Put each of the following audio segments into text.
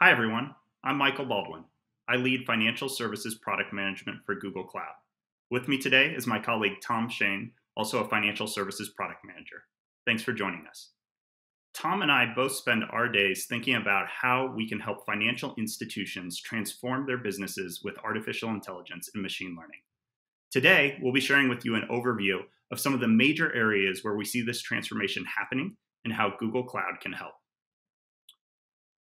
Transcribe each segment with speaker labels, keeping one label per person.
Speaker 1: Hi, everyone. I'm Michael Baldwin. I lead financial services product management for Google Cloud. With me today is my colleague Tom Shane, also a financial services product manager. Thanks for joining us. Tom and I both spend our days thinking about how we can help financial institutions transform their businesses with artificial intelligence and machine learning. Today, we'll be sharing with you an overview of some of the major areas where we see this transformation happening and how Google Cloud can help.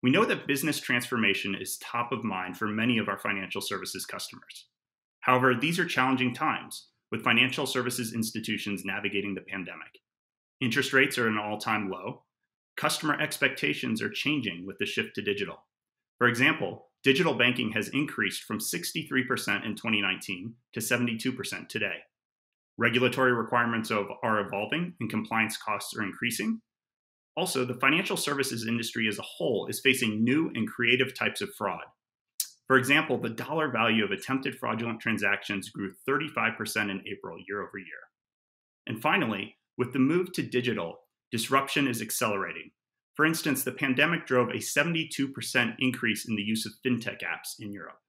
Speaker 1: We know that business transformation is top of mind for many of our financial services customers. However, these are challenging times, with financial services institutions navigating the pandemic. Interest rates are at an all time low. Customer expectations are changing with the shift to digital. For example, digital banking has increased from 63% in 2019 to 72% today. Regulatory requirements are evolving and compliance costs are increasing. Also, the financial services industry as a whole is facing new and creative types of fraud. For example, the dollar value of attempted fraudulent transactions grew 35% in April year over year. And finally, with the move to digital, disruption is accelerating. For instance, the pandemic drove a 72% increase in the use of fintech apps in Europe.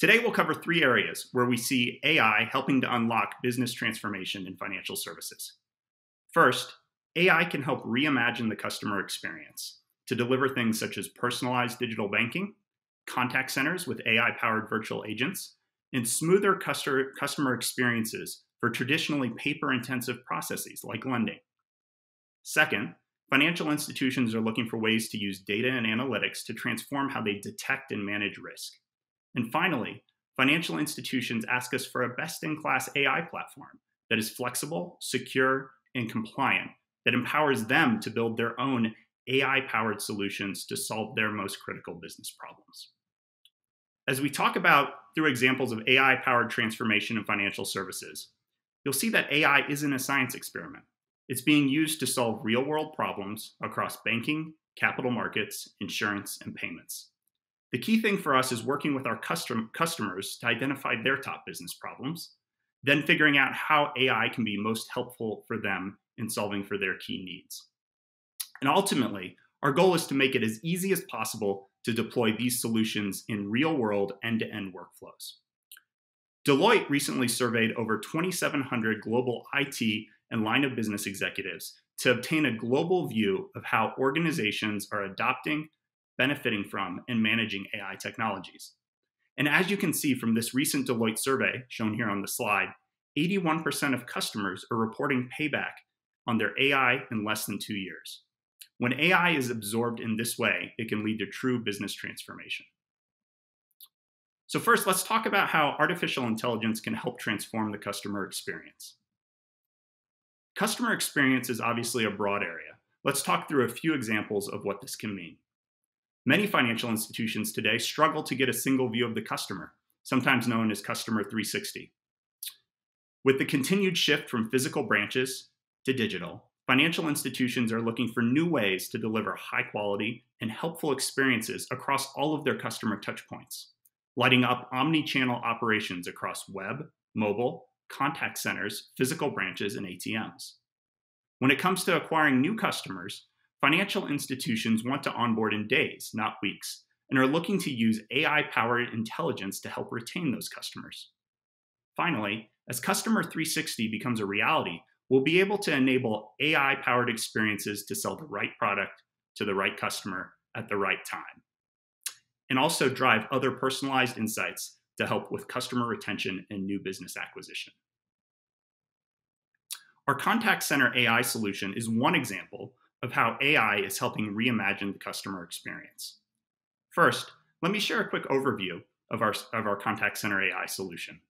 Speaker 1: Today, we'll cover three areas where we see AI helping to unlock business transformation in financial services. First, AI can help reimagine the customer experience to deliver things such as personalized digital banking, contact centers with AI powered virtual agents, and smoother customer experiences for traditionally paper intensive processes like lending. Second, financial institutions are looking for ways to use data and analytics to transform how they detect and manage risk. And finally, financial institutions ask us for a best in class AI platform that is flexible, secure, and compliant, that empowers them to build their own AI powered solutions to solve their most critical business problems. As we talk about through examples of AI powered transformation in financial services, you'll see that AI isn't a science experiment. It's being used to solve real world problems across banking, capital markets, insurance, and payments. The key thing for us is working with our custom, customers to identify their top business problems, then figuring out how AI can be most helpful for them in solving for their key needs. And ultimately, our goal is to make it as easy as possible to deploy these solutions in real world end to end workflows. Deloitte recently surveyed over 2,700 global IT and line of business executives to obtain a global view of how organizations are adopting benefiting from and managing AI technologies. And as you can see from this recent Deloitte survey shown here on the slide, 81% of customers are reporting payback on their AI in less than two years. When AI is absorbed in this way, it can lead to true business transformation. So, first, let's talk about how artificial intelligence can help transform the customer experience. Customer experience is obviously a broad area. Let's talk through a few examples of what this can mean. Many financial institutions today struggle to get a single view of the customer, sometimes known as Customer 360. With the continued shift from physical branches to digital, financial institutions are looking for new ways to deliver high quality and helpful experiences across all of their customer touchpoints, lighting up omni channel operations across web, mobile, contact centers, physical branches, and ATMs. When it comes to acquiring new customers, Financial institutions want to onboard in days, not weeks, and are looking to use AI powered intelligence to help retain those customers. Finally, as Customer 360 becomes a reality, we'll be able to enable AI powered experiences to sell the right product to the right customer at the right time, and also drive other personalized insights to help with customer retention and new business acquisition. Our contact center AI solution is one example of how AI is helping reimagine the customer experience. First, let me share a quick overview of our, of our contact center AI solution.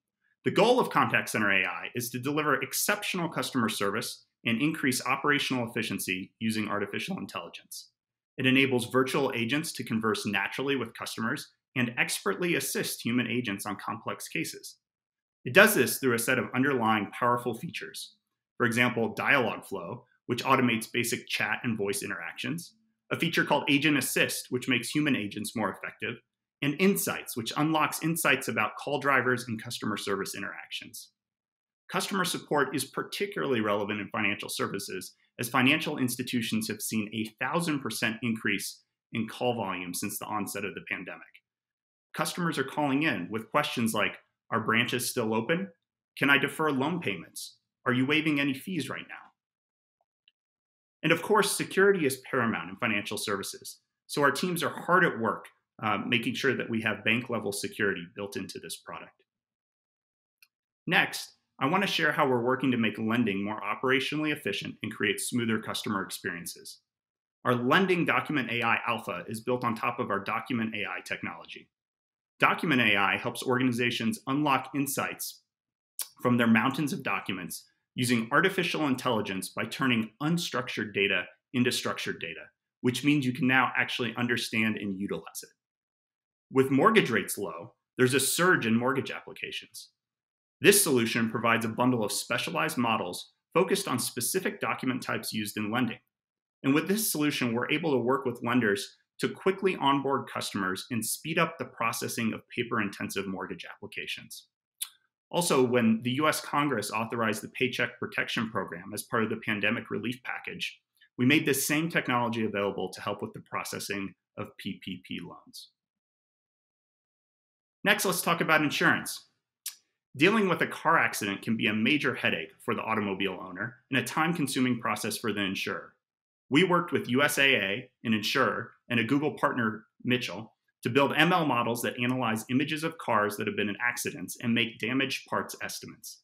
Speaker 1: The goal of contact center AI is to deliver exceptional customer service and increase operational efficiency using artificial intelligence. It enables virtual agents to converse naturally with customers and expertly assist human agents on complex cases. It does this through a set of underlying powerful features. For example, Dialogflow, which automates basic chat and voice interactions, a feature called Agent Assist, which makes human agents more effective, and Insights, which unlocks insights about call drivers and customer service interactions. Customer support is particularly relevant in financial services, as financial institutions have seen a 1,000% increase in call volume since the onset of the pandemic. Customers are calling in with questions like Are branches still open? Can I defer loan payments? Are you waiving any fees right now? And of course, security is paramount in financial services. So our teams are hard at work uh, making sure that we have bank level security built into this product. Next, I want to share how we're working to make lending more operationally efficient and create smoother customer experiences. Our Lending Document AI Alpha is built on top of our Document AI technology. Document AI helps organizations unlock insights from their mountains of documents using artificial intelligence by turning unstructured data into structured data, which means you can now actually understand and utilize it. With mortgage rates low, there's a surge in mortgage applications. This solution provides a bundle of specialized models focused on specific document types used in lending. And with this solution, we're able to work with lenders to quickly onboard customers and speed up the processing of paper intensive mortgage applications. Also, when the US Congress authorized the Paycheck Protection Program as part of the pandemic relief package, we made this same technology available to help with the processing of PPP loans. Next, let's talk about insurance. Dealing with a car accident can be a major headache for the automobile owner and a time consuming process for the insurer. We worked with USAA, an insurer, and a Google partner, Mitchell, to build ML models that analyze images of cars that have been in accidents and make damaged parts estimates.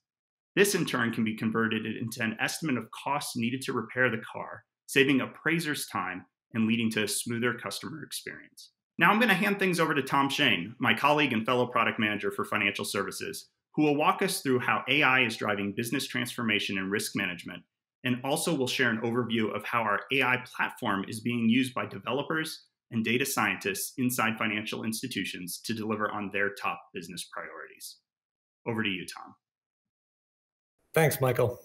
Speaker 1: This, in turn, can be converted into an estimate of costs needed to repair the car, saving appraisers time and leading to a smoother customer experience. Now I'm going to hand things over to Tom Shane, my colleague and fellow product manager for financial services, who will walk us through how AI is driving business transformation and risk management, and also will share an overview of how our AI platform is being used by developers and data scientists inside financial institutions to deliver on their top business priorities. Over to you, Tom.
Speaker 2: Thanks, Michael.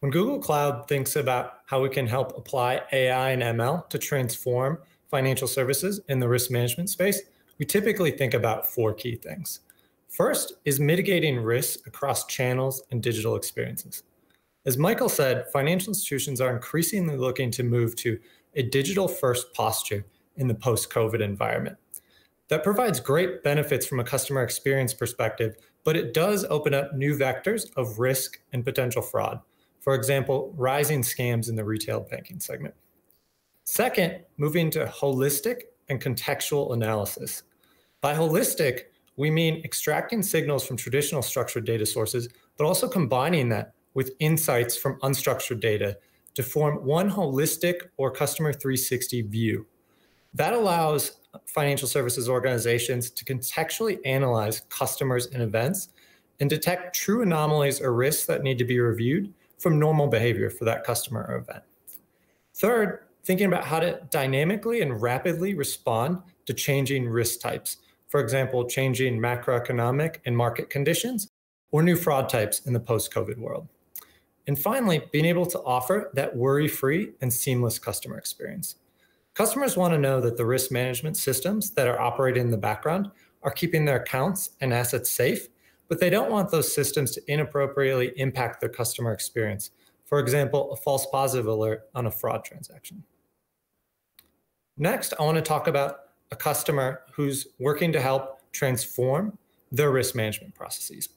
Speaker 2: When Google Cloud thinks about how we can help apply AI and ML to transform financial services in the risk management space, we typically think about four key things. First is mitigating risks across channels and digital experiences. As Michael said, financial institutions are increasingly looking to move to a digital first posture in the post COVID environment. That provides great benefits from a customer experience perspective, but it does open up new vectors of risk and potential fraud. For example, rising scams in the retail banking segment. Second, moving to holistic and contextual analysis. By holistic, we mean extracting signals from traditional structured data sources, but also combining that with insights from unstructured data to form one holistic or customer 360 view. That allows financial services organizations to contextually analyze customers and events and detect true anomalies or risks that need to be reviewed from normal behavior for that customer or event. Third, thinking about how to dynamically and rapidly respond to changing risk types for example, changing macroeconomic and market conditions, or new fraud types in the post COVID world. And finally, being able to offer that worry free and seamless customer experience. Customers want to know that the risk management systems that are operating in the background are keeping their accounts and assets safe, but they don't want those systems to inappropriately impact their customer experience. For example, a false positive alert on a fraud transaction. Next, I want to talk about a customer who's working to help transform their risk management processes.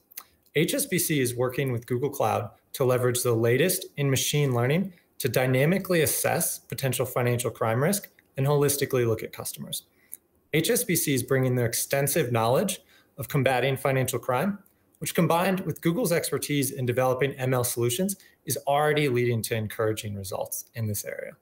Speaker 2: HSBC is working with Google Cloud to leverage the latest in machine learning to dynamically assess potential financial crime risk and holistically look at customers. HSBC is bringing their extensive knowledge of combating financial crime, which combined with Google's expertise in developing ML solutions is already leading to encouraging results in this area.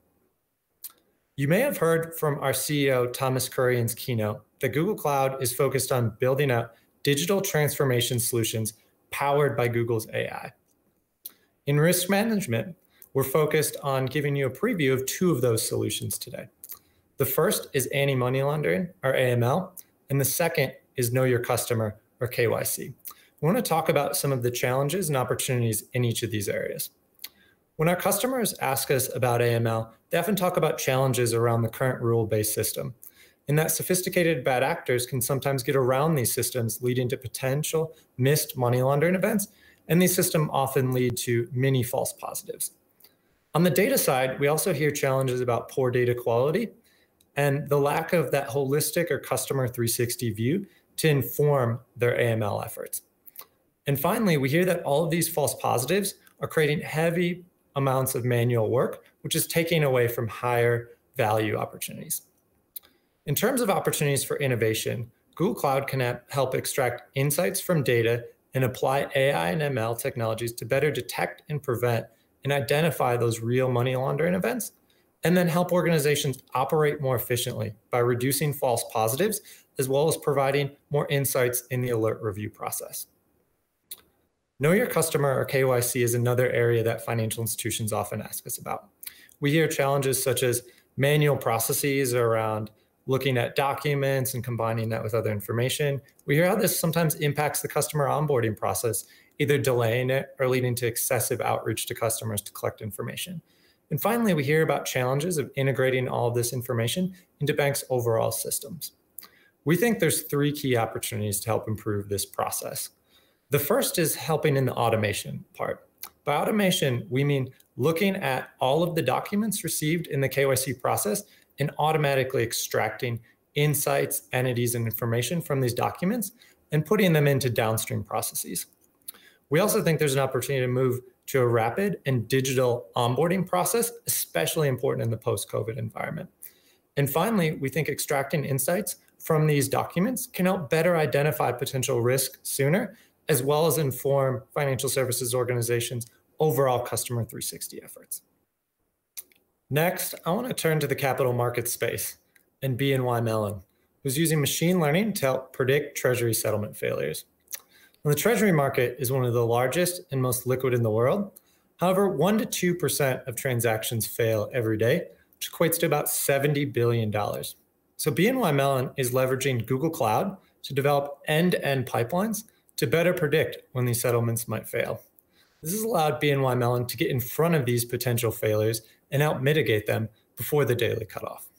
Speaker 2: You may have heard from our CEO, Thomas Kurian's keynote, that Google Cloud is focused on building out digital transformation solutions powered by Google's AI. In risk management, we're focused on giving you a preview of two of those solutions today. The first is anti money laundering, or AML, and the second is know your customer, or KYC. We want to talk about some of the challenges and opportunities in each of these areas. When our customers ask us about AML, they often talk about challenges around the current rule based system. In that sophisticated bad actors can sometimes get around these systems, leading to potential missed money laundering events, and these systems often lead to many false positives. On the data side, we also hear challenges about poor data quality and the lack of that holistic or customer 360 view to inform their AML efforts. And finally, we hear that all of these false positives are creating heavy amounts of manual work, which is taking away from higher value opportunities. In terms of opportunities for innovation, Google Cloud can help extract insights from data and apply AI and ML technologies to better detect and prevent and identify those real money laundering events, and then help organizations operate more efficiently by reducing false positives, as well as providing more insights in the alert review process. Know your customer or KYC is another area that financial institutions often ask us about. We hear challenges such as manual processes around looking at documents and combining that with other information. We hear how this sometimes impacts the customer onboarding process, either delaying it or leading to excessive outreach to customers to collect information. And finally, we hear about challenges of integrating all of this information into banks' overall systems. We think there's three key opportunities to help improve this process. The first is helping in the automation part. By automation, we mean looking at all of the documents received in the KYC process and automatically extracting insights, entities, and information from these documents and putting them into downstream processes. We also think there's an opportunity to move to a rapid and digital onboarding process, especially important in the post COVID environment. And finally, we think extracting insights from these documents can help better identify potential risk sooner as well as inform financial services organizations' overall customer 360 efforts. Next, I want to turn to the capital market space and BNY Mellon, who's using machine learning to help predict treasury settlement failures. The treasury market is one of the largest and most liquid in the world. However, 1% to 2% of transactions fail every day, which equates to about $70 billion. So BNY Mellon is leveraging Google Cloud to develop end-to-end pipelines to better predict when these settlements might fail. This has allowed BNY Mellon to get in front of these potential failures and help mitigate them before the daily cutoff.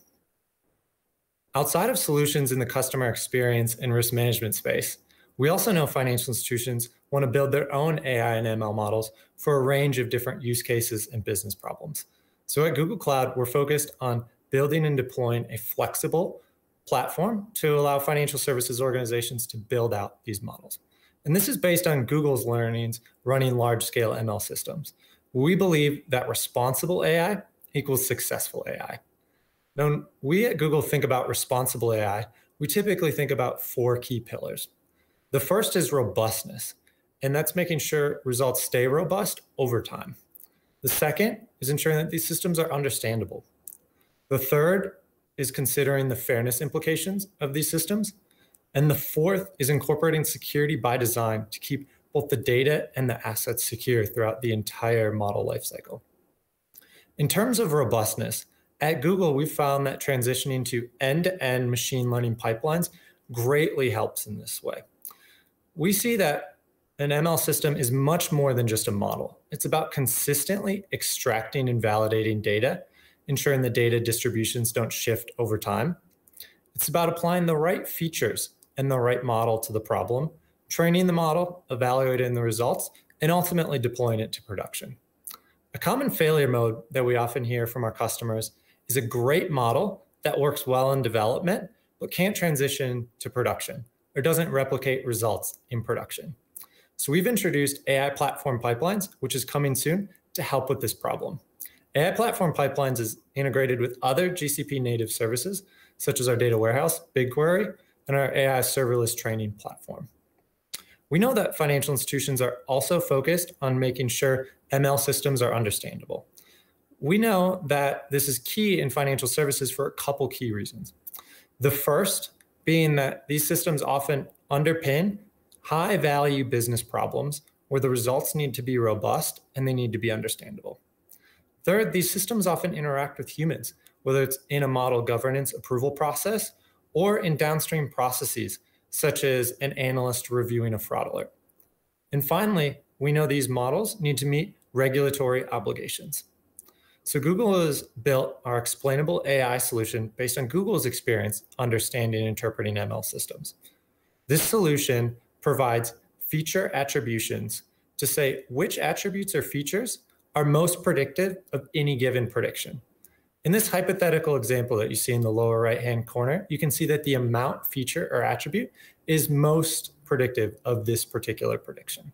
Speaker 2: Outside of solutions in the customer experience and risk management space, we also know financial institutions want to build their own AI and ML models for a range of different use cases and business problems. So at Google Cloud, we're focused on building and deploying a flexible platform to allow financial services organizations to build out these models. And this is based on Google's learnings running large scale ML systems. We believe that responsible AI equals successful AI. Now, we at Google think about responsible AI, we typically think about four key pillars. The first is robustness, and that's making sure results stay robust over time. The second is ensuring that these systems are understandable. The third is considering the fairness implications of these systems. And the fourth is incorporating security by design to keep both the data and the assets secure throughout the entire model lifecycle. In terms of robustness, at Google, we've found that transitioning to end to end machine learning pipelines greatly helps in this way. We see that an ML system is much more than just a model. It's about consistently extracting and validating data, ensuring the data distributions don't shift over time. It's about applying the right features and the right model to the problem, training the model, evaluating the results, and ultimately deploying it to production. A common failure mode that we often hear from our customers is a great model that works well in development, but can't transition to production or doesn't replicate results in production. So we've introduced AI Platform Pipelines, which is coming soon to help with this problem. AI Platform Pipelines is integrated with other GCP native services, such as our data warehouse, BigQuery, and our AI serverless training platform. We know that financial institutions are also focused on making sure ML systems are understandable. We know that this is key in financial services for a couple key reasons. The first being that these systems often underpin high value business problems where the results need to be robust and they need to be understandable. Third, these systems often interact with humans, whether it's in a model governance approval process or in downstream processes, such as an analyst reviewing a fraud alert. And finally, we know these models need to meet regulatory obligations. So Google has built our explainable AI solution based on Google's experience understanding and interpreting ML systems. This solution provides feature attributions to say which attributes or features are most predictive of any given prediction. In this hypothetical example that you see in the lower right-hand corner, you can see that the amount feature or attribute is most predictive of this particular prediction.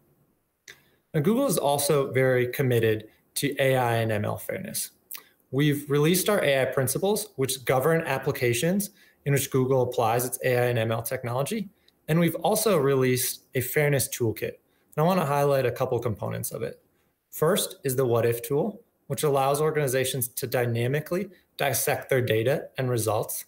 Speaker 2: Now, Google is also very committed to AI and ML fairness. We've released our AI principles, which govern applications in which Google applies its AI and ML technology. And we've also released a fairness toolkit. And I want to highlight a couple components of it. First is the what if tool, which allows organizations to dynamically dissect their data and results.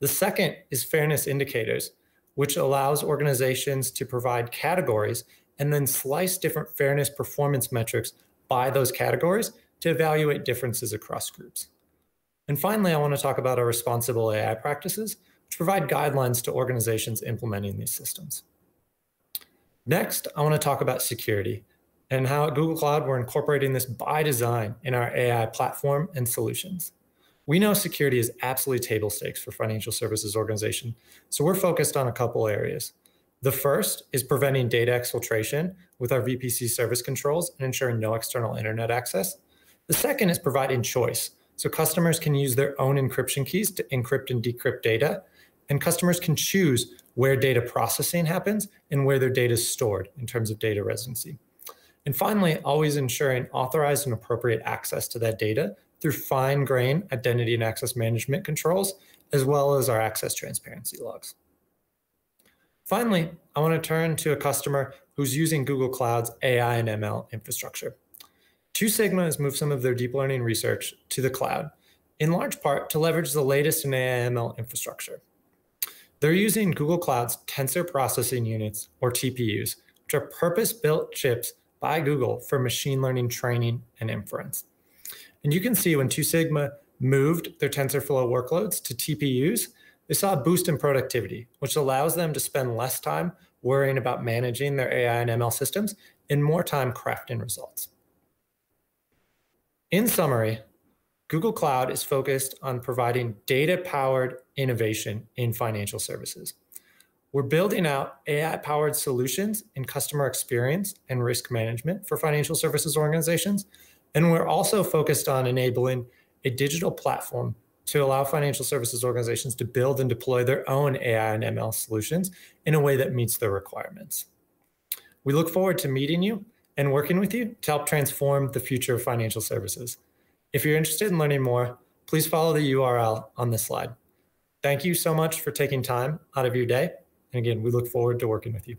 Speaker 2: The second is fairness indicators, which allows organizations to provide categories and then slice different fairness performance metrics by those categories to evaluate differences across groups. And finally, I want to talk about our responsible AI practices, which provide guidelines to organizations implementing these systems. Next, I want to talk about security and how at Google Cloud we're incorporating this by design in our AI platform and solutions. We know security is absolutely table stakes for financial services organization, so we're focused on a couple areas. The first is preventing data exfiltration with our VPC service controls and ensuring no external internet access. The second is providing choice, so customers can use their own encryption keys to encrypt and decrypt data, and customers can choose where data processing happens and where their data is stored in terms of data residency. And finally, always ensuring authorized and appropriate access to that data through fine grained identity and access management controls, as well as our access transparency logs. Finally, I want to turn to a customer who's using Google Cloud's AI and ML infrastructure. Two Sigma has moved some of their deep learning research to the cloud, in large part to leverage the latest in AI ML infrastructure. They're using Google Cloud's Tensor Processing Units, or TPUs, which are purpose built chips by Google for machine learning training and inference. And you can see when Two Sigma moved their TensorFlow workloads to TPUs, they saw a boost in productivity, which allows them to spend less time worrying about managing their AI and ML systems and more time crafting results. In summary, Google Cloud is focused on providing data powered innovation in financial services. We're building out AI powered solutions in customer experience and risk management for financial services organizations. And we're also focused on enabling a digital platform to allow financial services organizations to build and deploy their own AI and ML solutions in a way that meets their requirements. We look forward to meeting you and working with you to help transform the future of financial services. If you're interested in learning more, please follow the URL on this slide. Thank you so much for taking time out of your day and again, we look forward to working with you.